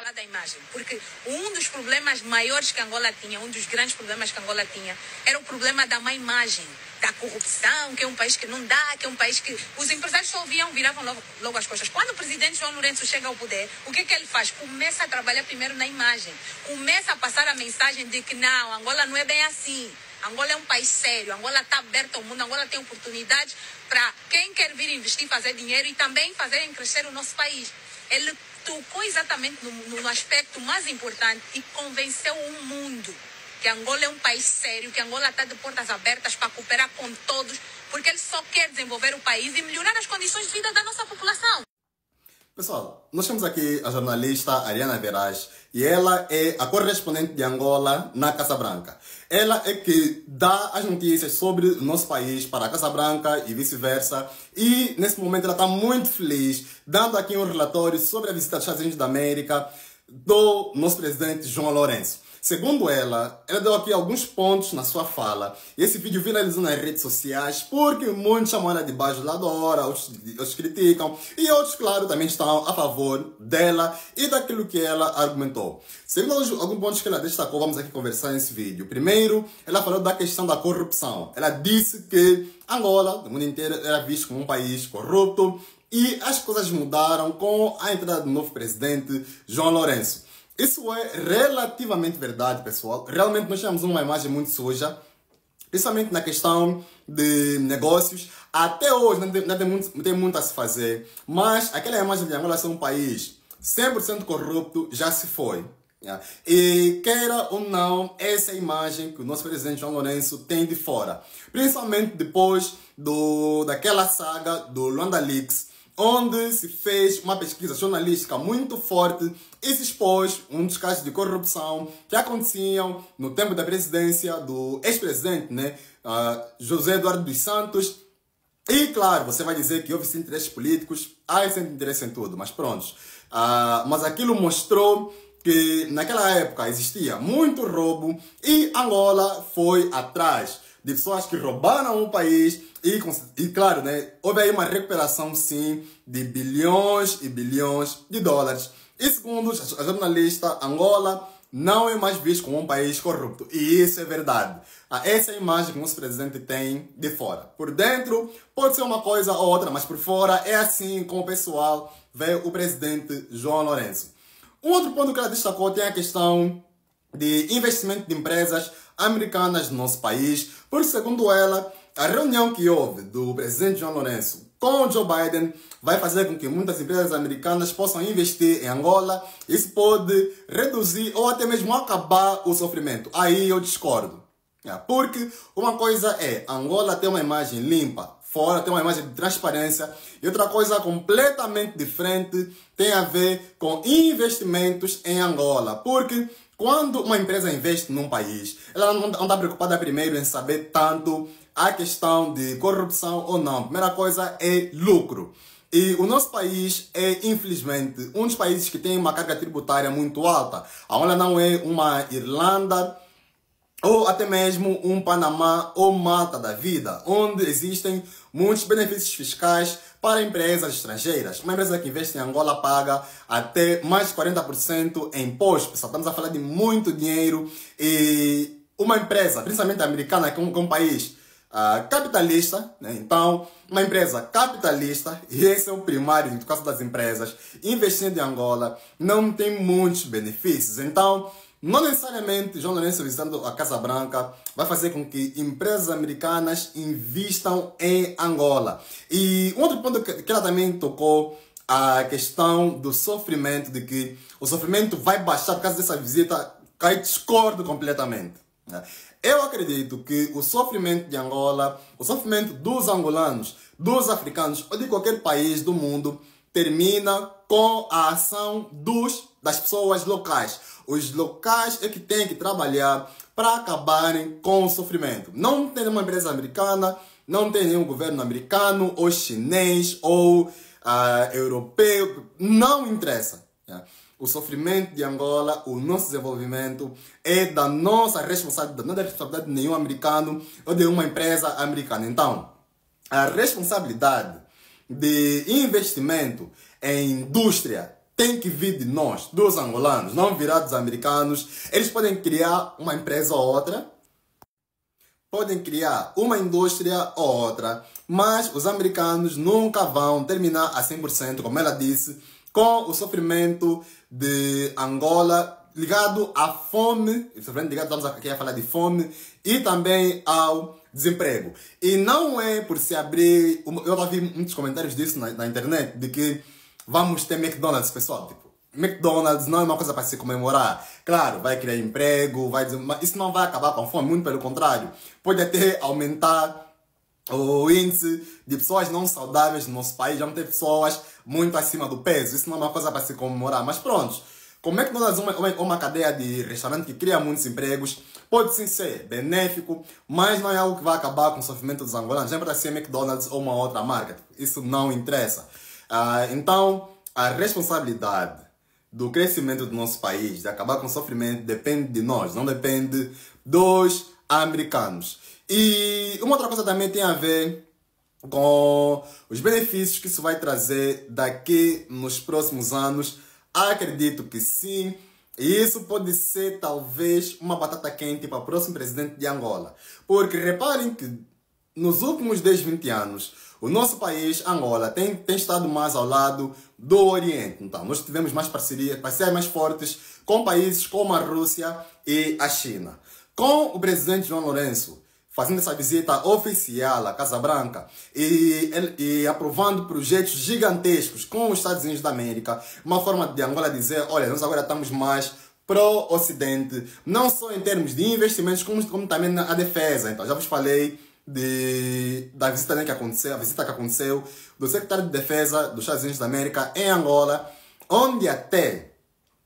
falar da imagem, porque um dos problemas maiores que Angola tinha, um dos grandes problemas que Angola tinha, era o problema da má imagem, da corrupção, que é um país que não dá, que é um país que os empresários só ouviam, viravam logo, logo as costas. Quando o presidente João Lourenço chega ao poder, o que, que ele faz? Começa a trabalhar primeiro na imagem, começa a passar a mensagem de que não, Angola não é bem assim. Angola é um país sério, Angola está aberta ao mundo, Angola tem oportunidades para quem quer vir investir, fazer dinheiro e também fazerem crescer o nosso país. Ele tocou exatamente no, no aspecto mais importante e convenceu o mundo que Angola é um país sério, que Angola está de portas abertas para cooperar com todos, porque ele só quer desenvolver o país e melhorar as condições de vida da nossa população. Pessoal, nós temos aqui a jornalista Ariana Veraz e ela é a correspondente de Angola na Casa Branca. Ela é que dá as notícias sobre o nosso país para a Casa Branca e vice-versa. E nesse momento ela está muito feliz, dando aqui um relatório sobre a visita dos Estados Unidos da América do nosso presidente João Lourenço. Segundo ela, ela deu aqui alguns pontos na sua fala. Esse vídeo viralizou nas redes sociais porque muitos chamam ela de bajuladora, outros, outros criticam. E outros, claro, também estão a favor dela e daquilo que ela argumentou. Segundo alguns pontos que ela destacou, vamos aqui conversar nesse vídeo. Primeiro, ela falou da questão da corrupção. Ela disse que Angola, do mundo inteiro, era visto como um país corrupto e as coisas mudaram com a entrada do novo presidente, João Lourenço. Isso é relativamente verdade, pessoal. Realmente nós temos uma imagem muito suja, principalmente na questão de negócios. Até hoje não tem, não tem, muito, tem muito a se fazer, mas aquela imagem de Angola ser um país 100% corrupto já se foi. E queira ou não, essa é a imagem que o nosso presidente João Lourenço tem de fora. Principalmente depois do, daquela saga do Luanda Leaks, onde se fez uma pesquisa jornalística muito forte e se expôs um dos casos de corrupção que aconteciam no tempo da presidência do ex-presidente, né, uh, José Eduardo dos Santos. E claro, você vai dizer que houve sim interesses políticos, há esse interesse em tudo, mas pronto. Uh, mas aquilo mostrou que naquela época existia muito roubo e Angola foi atrás de pessoas que roubaram o país e, e claro, né, houve aí uma recuperação sim de bilhões e bilhões de dólares. E segundo a jornalista, Angola não é mais visto como um país corrupto. E isso é verdade. Ah, essa é a imagem que o nosso presidente tem de fora. Por dentro pode ser uma coisa ou outra, mas por fora é assim como o pessoal vê o presidente João Lourenço. Um outro ponto que ela destacou tem a questão de investimento de empresas americanas no nosso país, porque segundo ela, a reunião que houve do presidente João Lourenço com Joe Biden vai fazer com que muitas empresas americanas possam investir em Angola. Isso pode reduzir ou até mesmo acabar o sofrimento. Aí eu discordo. É, porque uma coisa é Angola ter uma imagem limpa, fora tem uma imagem de transparência e outra coisa completamente diferente tem a ver com investimentos em Angola. Porque quando uma empresa investe num país, ela não está preocupada primeiro em saber tanto a questão de corrupção ou não. A primeira coisa é lucro. E o nosso país é, infelizmente, um dos países que tem uma carga tributária muito alta. A Angola não é uma Irlanda ou até mesmo um Panamá ou Mata da vida, onde existem muitos benefícios fiscais para empresas estrangeiras. Uma empresa que investe em Angola paga até mais de 40% em impostos. Pessoal, estamos a falar de muito dinheiro e uma empresa, principalmente americana, que é um, que é um país uh, capitalista, né? então uma empresa capitalista, e esse é o primário do caso das empresas, investindo em Angola, não tem muitos benefícios. Então, não necessariamente João Lourenço visitando a Casa Branca vai fazer com que empresas americanas invistam em Angola. E um outro ponto que ela também tocou a questão do sofrimento, de que o sofrimento vai baixar por causa dessa visita, que discordo completamente. Né? Eu acredito que o sofrimento de Angola, o sofrimento dos angolanos, dos africanos ou de qualquer país do mundo termina com a ação dos, das pessoas locais. Os locais é que têm que trabalhar para acabarem com o sofrimento. Não tem nenhuma empresa americana, não tem nenhum governo americano, ou chinês, ou uh, europeu, não interessa. Yeah. O sofrimento de Angola, o nosso desenvolvimento é da nossa responsabilidade, não é da responsabilidade de nenhum americano ou de uma empresa americana. Então, a responsabilidade de investimento em indústria tem que vir de nós, dos angolanos, não virar dos americanos. Eles podem criar uma empresa ou outra, podem criar uma indústria ou outra, mas os americanos nunca vão terminar a 100%, como ela disse, com o sofrimento de Angola ligado à fome, ligado, estamos aqui a falar de fome, e também ao desemprego. E não é por se abrir, eu já vi muitos comentários disso na, na internet, de que vamos ter McDonald's, pessoal. Tipo, McDonald's não é uma coisa para se comemorar. Claro, vai criar emprego, vai isso não vai acabar com a fome, muito pelo contrário. Pode até aumentar o índice de pessoas não saudáveis no nosso país. Vamos ter pessoas muito acima do peso. Isso não é uma coisa para se comemorar. Mas pronto, como é uma, uma cadeia de restaurante que cria muitos empregos, pode sim ser benéfico, mas não é algo que vai acabar com o sofrimento dos angolanos. É para ser McDonald's ou uma outra marca. Isso não interessa. Uh, então, a responsabilidade do crescimento do nosso país, de acabar com o sofrimento, depende de nós, não depende dos americanos. E uma outra coisa também tem a ver com os benefícios que isso vai trazer daqui nos próximos anos. Acredito que sim. E isso pode ser talvez uma batata quente para o próximo presidente de Angola. Porque reparem que nos últimos 10, 20 anos, o nosso país, Angola, tem, tem estado mais ao lado do Oriente. Então, nós tivemos mais parcerias, parcerias mais fortes com países como a Rússia e a China. Com o presidente João Lourenço fazendo essa visita oficial à Casa Branca e, e aprovando projetos gigantescos com os Estados Unidos da América, uma forma de Angola dizer, olha, nós agora estamos mais pro-Ocidente, não só em termos de investimentos, como, como também na defesa. Então, já vos falei de, da visita que aconteceu, a visita que aconteceu do secretário de Defesa dos Estados Unidos da América em Angola, onde até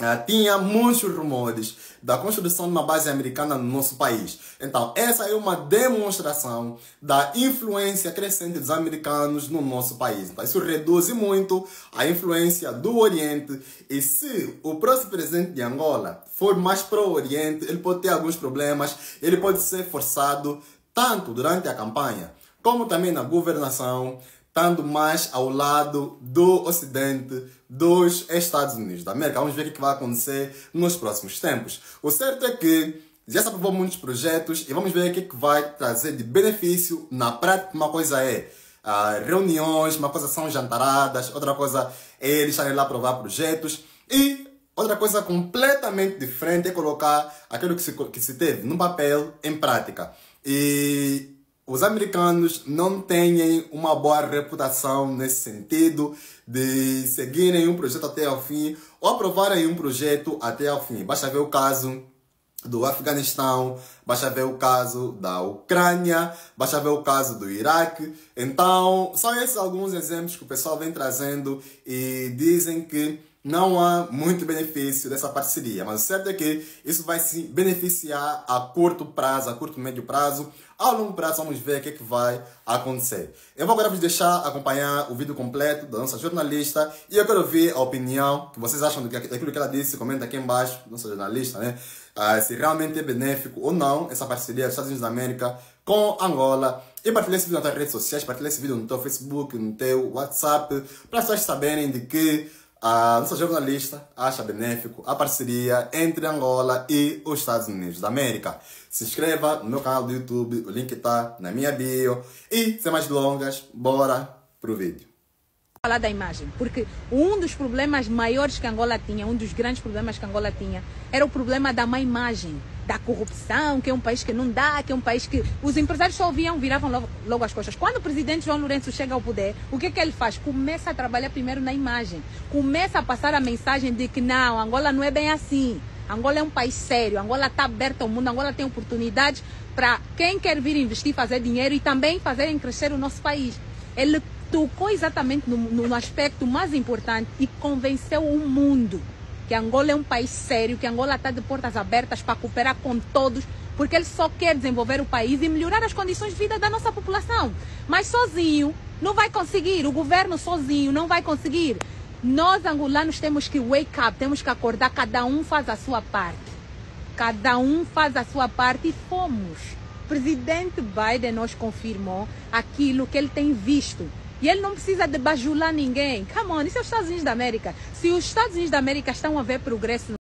uh, tinha muitos rumores da construção de uma base americana no nosso país. Então, essa é uma demonstração da influência crescente dos americanos no nosso país. Então, isso reduz muito a influência do Oriente. E se o próximo presidente de Angola for mais pro-Oriente, ele pode ter alguns problemas, ele pode ser forçado tanto durante a campanha como também na governação, estando mais ao lado do Ocidente, dos Estados Unidos da América. Vamos ver o que vai acontecer nos próximos tempos. O certo é que já se aprovou muitos projetos e vamos ver o que vai trazer de benefício na prática. Uma coisa é uh, reuniões, uma coisa são jantaradas, outra coisa é eles estarem lá aprovar projetos e Outra coisa completamente diferente é colocar aquilo que se, que se teve no papel em prática. E os americanos não têm uma boa reputação nesse sentido de seguirem um projeto até ao fim ou aprovarem um projeto até ao fim. Basta ver o caso do Afeganistão, basta ver o caso da Ucrânia, basta ver o caso do Iraque. Então, são esses alguns exemplos que o pessoal vem trazendo e dizem que não há muito benefício dessa parceria, mas o certo é que isso vai se beneficiar a curto prazo, a curto e médio prazo. A longo prazo vamos ver o que, é que vai acontecer. Eu vou agora vos deixar acompanhar o vídeo completo da nossa jornalista e eu quero ver a opinião que vocês acham daquilo que ela disse. Comenta aqui embaixo, nossa jornalista, né? Ah, se realmente é benéfico ou não essa parceria dos Estados Unidos da América com Angola. E partilhe esse vídeo nas redes sociais, partilhe esse vídeo no teu Facebook, no teu WhatsApp, para as pessoas saberem de que a nossa jornalista acha benéfico a parceria entre Angola e os Estados Unidos da América. Se inscreva no meu canal do YouTube, o link está na minha bio. E, sem mais delongas, bora pro vídeo falar da imagem, porque um dos problemas maiores que Angola tinha, um dos grandes problemas que Angola tinha, era o problema da má imagem, da corrupção, que é um país que não dá, que é um país que os empresários só ouviam, viravam logo, logo as costas. Quando o presidente João Lourenço chega ao poder, o que, que ele faz? Começa a trabalhar primeiro na imagem, começa a passar a mensagem de que não, Angola não é bem assim. Angola é um país sério, Angola está aberta ao mundo, Angola tem oportunidades para quem quer vir investir, fazer dinheiro e também fazer crescer o nosso país. Ele tocou exatamente no, no aspecto mais importante e convenceu o mundo que Angola é um país sério, que Angola está de portas abertas para cooperar com todos, porque ele só quer desenvolver o país e melhorar as condições de vida da nossa população. Mas sozinho não vai conseguir, o governo sozinho não vai conseguir. Nós angolanos temos que wake up, temos que acordar, cada um faz a sua parte. Cada um faz a sua parte e fomos. O presidente Biden nos confirmou aquilo que ele tem visto E ele não precisa de bajular ninguém. Come on, isso é os Estados Unidos da América. Se os Estados Unidos da América estão a ver progresso